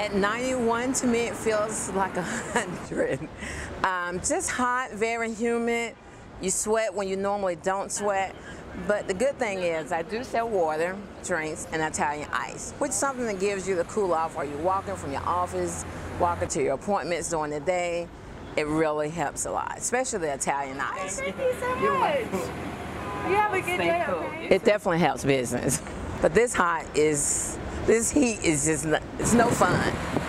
At 91, to me, it feels like 100. Um, just hot, very humid. You sweat when you normally don't sweat. But the good thing is I do sell water, drinks, and Italian ice, which is something that gives you the cool off while you're walking from your office, walking to your appointments during the day. It really helps a lot, especially the Italian ice. Thank you so much. You have a good day, okay? It definitely helps business. But this hot is, this heat is just, it's no fun.